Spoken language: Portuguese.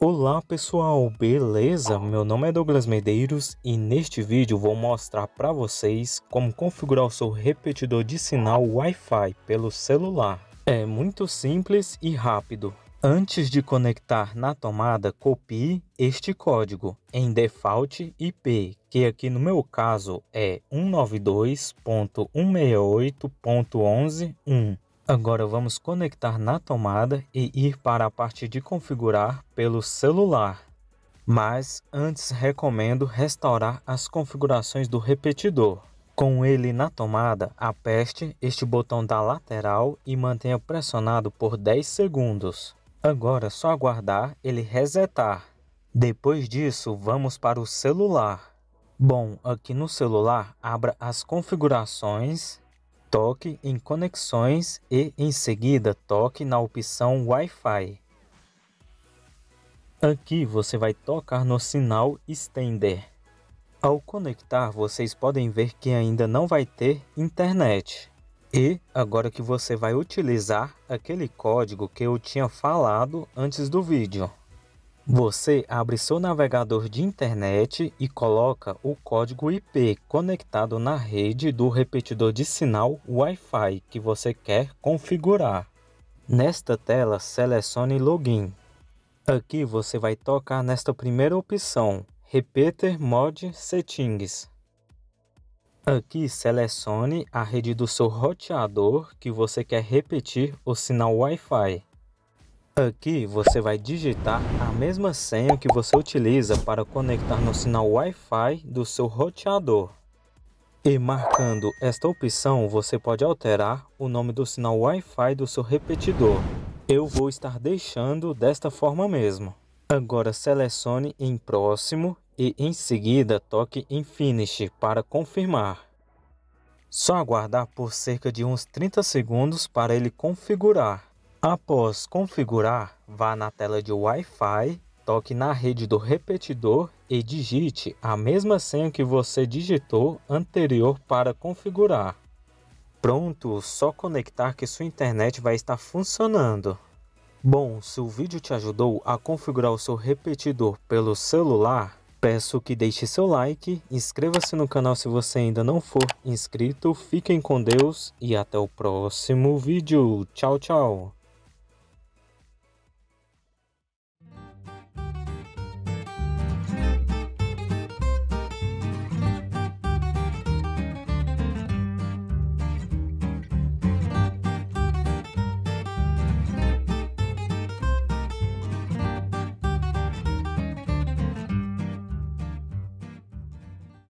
Olá pessoal, beleza? Meu nome é Douglas Medeiros e neste vídeo vou mostrar para vocês como configurar o seu repetidor de sinal Wi-Fi pelo celular. É muito simples e rápido. Antes de conectar na tomada, copie este código em default IP, que aqui no meu caso é 192.168.11.1. Agora vamos conectar na tomada e ir para a parte de configurar pelo celular. Mas antes recomendo restaurar as configurações do repetidor. Com ele na tomada, aperte este botão da lateral e mantenha pressionado por 10 segundos. Agora é só aguardar ele resetar. Depois disso, vamos para o celular. Bom, aqui no celular, abra as configurações Toque em Conexões e, em seguida, toque na opção Wi-Fi. Aqui você vai tocar no sinal Extender. Ao conectar, vocês podem ver que ainda não vai ter internet. E agora que você vai utilizar aquele código que eu tinha falado antes do vídeo. Você abre seu navegador de internet e coloca o código IP conectado na rede do repetidor de sinal Wi-Fi que você quer configurar. Nesta tela, selecione Login. Aqui você vai tocar nesta primeira opção, Repeater Mode Settings. Aqui selecione a rede do seu roteador que você quer repetir o sinal Wi-Fi. Aqui você vai digitar a mesma senha que você utiliza para conectar no sinal Wi-Fi do seu roteador. E marcando esta opção, você pode alterar o nome do sinal Wi-Fi do seu repetidor. Eu vou estar deixando desta forma mesmo. Agora selecione em próximo e em seguida toque em Finish para confirmar. Só aguardar por cerca de uns 30 segundos para ele configurar. Após configurar, vá na tela de Wi-Fi, toque na rede do repetidor e digite a mesma senha que você digitou anterior para configurar. Pronto, só conectar que sua internet vai estar funcionando. Bom, se o vídeo te ajudou a configurar o seu repetidor pelo celular, peço que deixe seu like, inscreva-se no canal se você ainda não for inscrito, fiquem com Deus e até o próximo vídeo. Tchau, tchau!